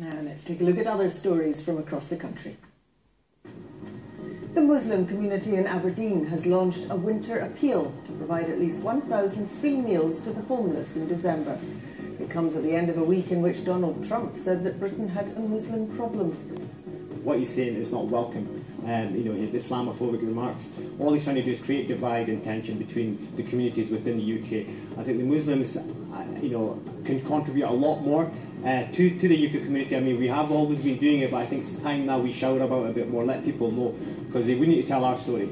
Now let's take a look at other stories from across the country. The Muslim community in Aberdeen has launched a winter appeal to provide at least 1,000 free meals to the homeless in December. It comes at the end of a week in which Donald Trump said that Britain had a Muslim problem. What he's saying is not welcome. Um, you know, his Islamophobic remarks. All he's trying to do is create divide and tension between the communities within the UK. I think the Muslims, uh, you know, can contribute a lot more uh, to, to the UK community. I mean, we have always been doing it, but I think it's time now we shout about it a bit more, let people know, because we need to tell our story.